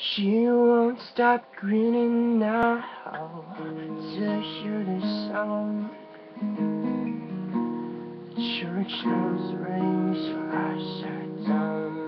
She won't stop grinning now to hear the song. Church bells ring, for us sat down.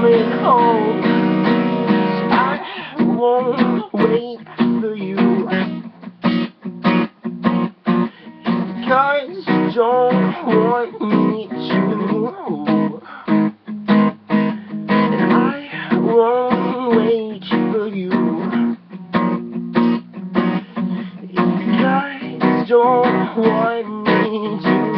coming home. I won't wait for you. Cause you don't want me to. And I won't wait for you. Cause you don't want me to.